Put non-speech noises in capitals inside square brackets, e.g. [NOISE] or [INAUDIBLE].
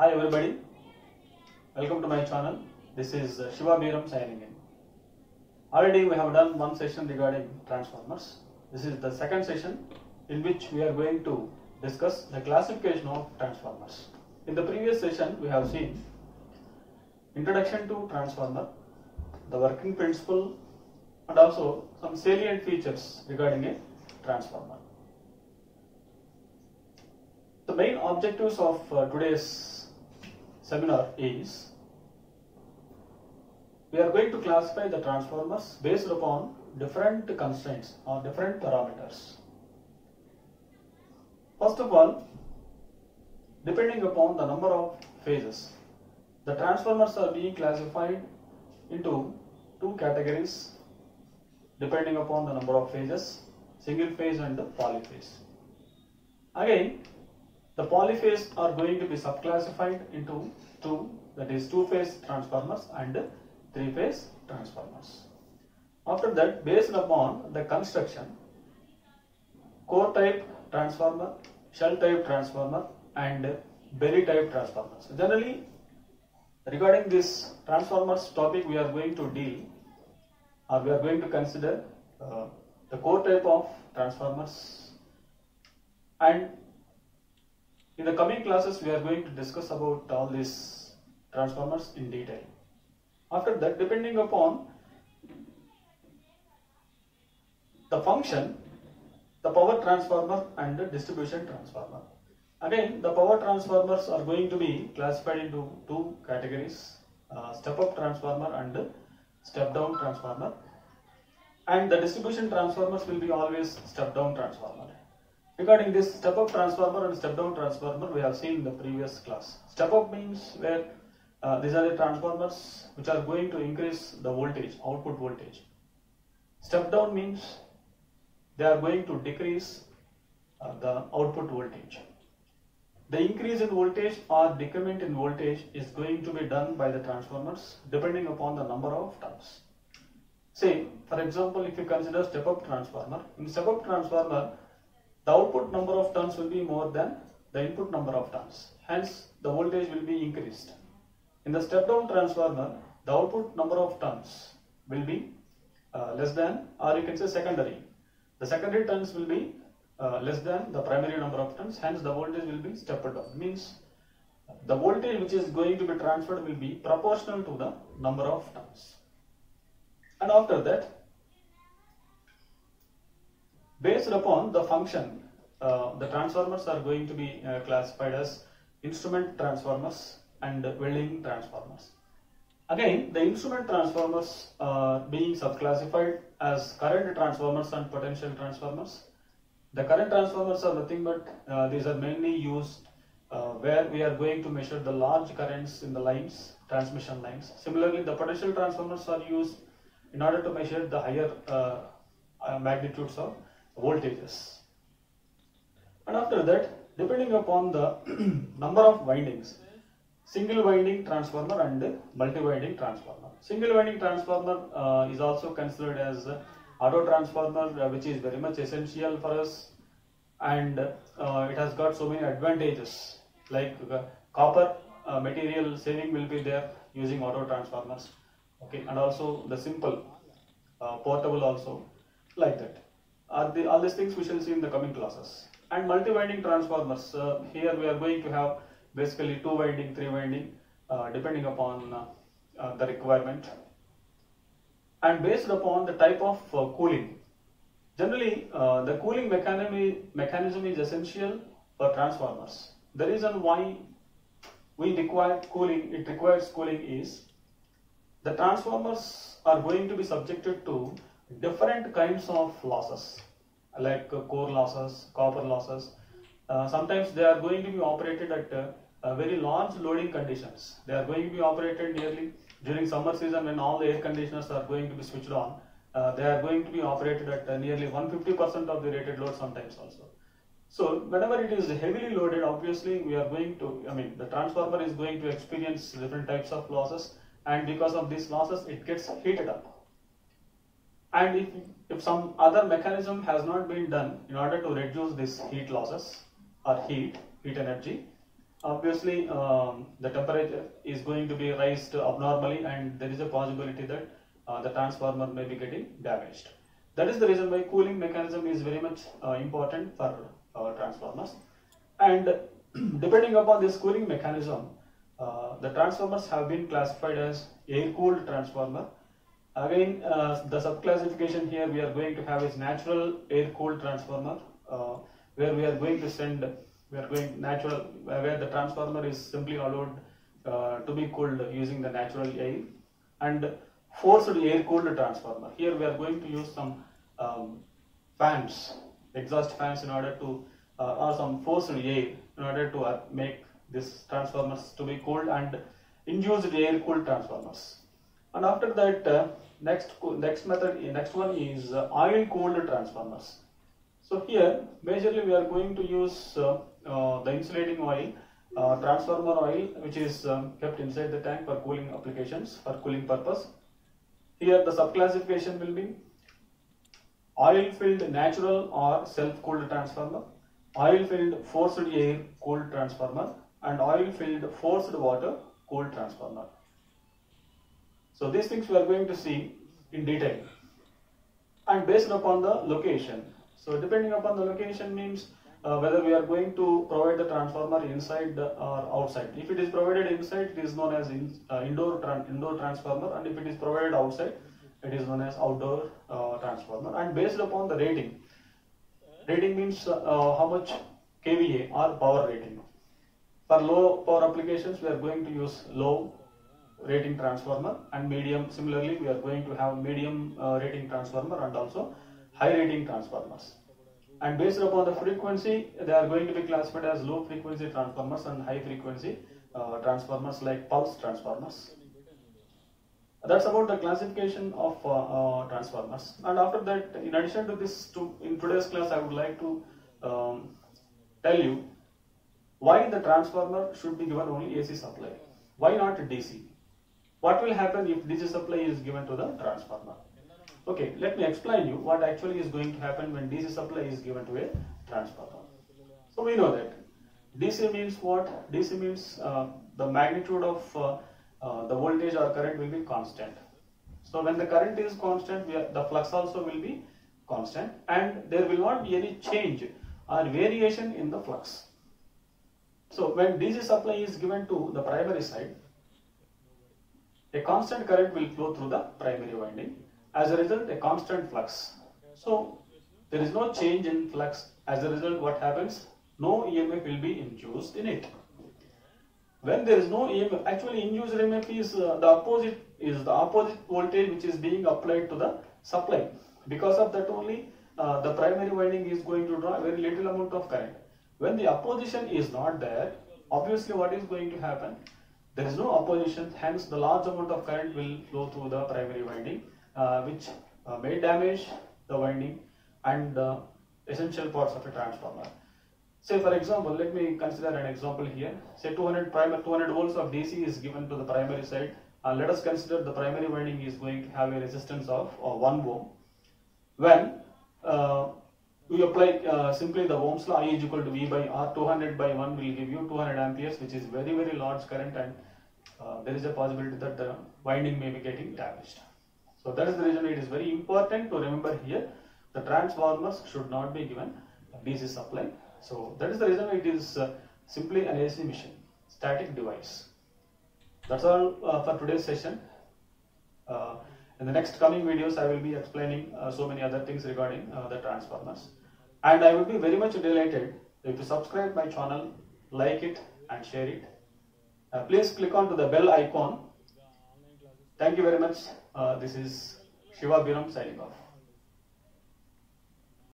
Hi everybody, welcome to my channel. This is uh, Siva Beeram signing in. Already we have done one session regarding transformers. This is the second session in which we are going to discuss the classification of transformers. In the previous session we have seen introduction to transformer, the working principle and also some salient features regarding a transformer. The main objectives of uh, today's seminar is we are going to classify the transformers based upon different constraints or different parameters. First of all, depending upon the number of phases, the transformers are being classified into two categories depending upon the number of phases, single phase and the polyphase. Again, the polyphase are going to be subclassified into two, that is two phase transformers and three phase transformers. After that, based upon the construction, core type transformer, shell type transformer and berry type transformers. Generally, regarding this transformers topic, we are going to deal or we are going to consider uh, the core type of transformers and in the coming classes we are going to discuss about all these transformers in detail. After that depending upon the function, the power transformer and the distribution transformer. Again the power transformers are going to be classified into two categories, uh, step up transformer and step down transformer and the distribution transformers will be always step down transformer. Regarding this step up transformer and step down transformer we have seen in the previous class. Step up means where uh, these are the transformers which are going to increase the voltage, output voltage. Step down means they are going to decrease uh, the output voltage. The increase in voltage or decrement in voltage is going to be done by the transformers depending upon the number of turns. Say, for example, if you consider step-up transformer, in step-up transformer, the output number of turns will be more than the input number of turns. Hence, the voltage will be increased. In the step-down transformer, the output number of turns will be uh, less than, or you can say secondary. The secondary turns will be uh, less than the primary number of turns. Hence, the voltage will be stepped down. Means the voltage which is going to be transferred will be proportional to the number of turns. And after that, based upon the function, uh, the transformers are going to be uh, classified as instrument transformers and welding transformers. Again, the instrument transformers are being subclassified as current transformers and potential transformers. The current transformers are nothing but uh, these are mainly used uh, where we are going to measure the large currents in the lines, transmission lines. Similarly, the potential transformers are used in order to measure the higher uh, uh, magnitudes of voltages. And after that, depending upon the [CLEARS THROAT] number of windings, single winding transformer and multi-winding transformer. Single winding transformer uh, is also considered as auto transformer, uh, which is very much essential for us, and uh, it has got so many advantages like uh, copper material saving will be there using auto transformers okay and also the simple uh, portable also like that are the all these things we shall see in the coming classes. And multi-winding transformers uh, here we are going to have basically two winding three winding uh, depending upon the requirement. And based upon the type of cooling. Generally the cooling mechanism mechanism is essential for transformers. The reason why we require cooling it requires cooling is the transformers are going to be subjected to different kinds of losses like uh, core losses, copper losses. Uh, sometimes they are going to be operated at uh, very large loading conditions. They are going to be operated nearly during summer season when all the air conditioners are going to be switched on. they are going to be operated at nearly 150% of the rated load sometimes also. So whenever it is heavily loaded, obviously we are going to, I mean, the transformer is going to experience different types of losses and because of these losses it gets heated up and if, if some other mechanism has not been done in order to reduce this heat losses or heat heat energy obviously um, the temperature is going to be raised abnormally and there is a possibility that uh, the transformer may be getting damaged. That is the reason why cooling mechanism is very much uh, important for our transformers. And [CLEARS THROAT] depending upon this cooling mechanism, uh, the transformers have been classified as air-cooled transformer. Again, uh, the subclassification here we are going to have is natural air-cooled transformer, uh, where we are going to send, we are going natural, where the transformer is simply allowed uh, to be cooled using the natural air, and forced air-cooled transformer. Here we are going to use some um, fans, exhaust fans in order to, uh, or some forced air in order to uh, make this transformers to be cooled and induced air cooled transformers. And after that, uh, next next method, next one is uh, oil cooled transformers. So here, majorly we are going to use uh, uh, the insulating oil, uh, transformer oil, which is um, kept inside the tank for cooling applications, for cooling purpose. Here the subclassification will be oil-filled natural or self-cooled transformer, oil-filled forced air cooled transformer, and oil-filled forced water cooled transformer. So these things we are going to see in detail and based upon the location. So depending upon the location means uh, whether we are going to provide the transformer inside or outside. If it is provided inside, it is known as in, uh, indoor indoor transformer, and if it is provided outside, it is known as outdoor uh, transformer. And based upon the rating, rating means uh, how much kVA or power rating. For low power applications, we are going to use low rating transformer and medium. Similarly, we are going to have medium uh, rating transformer and also high rating transformers. And based upon the frequency, they are going to be classified as low frequency transformers and high frequency uh, transformers like pulse transformers. That's about the classification of uh, uh, transformers. And after that, in addition to this, to, in today's class, I would like to um, tell you why the transformer should be given only AC supply. Why not DC? What will happen if DC supply is given to the transformer? Okay, let me explain you what actually is going to happen when DC supply is given to a transformer. So we know that DC means what? DC means uh, the magnitude of uh, uh, the voltage or current will be constant. So when the current is constant, are, the flux also will be constant and there will not be any change or variation in the flux. So when DC supply is given to the primary side, a constant current will flow through the primary winding. As a result, a constant flux. So there is no change in flux. As a result, what happens? No EMF will be induced in it. When there is no EMF, actually induced EMF is uh, the opposite is the opposite voltage which is being applied to the supply. Because of that only, uh, the primary winding is going to draw very little amount of current. When the opposition is not there, obviously what is going to happen? There is no opposition, hence the large amount of current will flow through the primary winding, uh, which uh, may damage the winding and the essential parts of a transformer. Say for example, let me consider an example here. Say 200 primary 200 volts of DC is given to the primary side. Uh, let us consider the primary winding is going to have a resistance of uh, 1 ohm. When uh, we apply uh, simply the Ohm's law, I is equal to V by R, 200 by 1 will give you 200 amperes, which is very, very large current and uh, there is a possibility that the winding may be getting damaged. So that is the reason it is very important to remember here, the transformers should not be given DC supply so that is the reason it is uh, simply an AC machine, static device. That's all uh, for today's session. Uh, in the next coming videos, I will be explaining uh, so many other things regarding uh, the transformers. And I would be very much delighted if you subscribe my channel, like it and share it. Uh, please click on to the bell icon. Thank you very much. this is Siva Beeram signing off.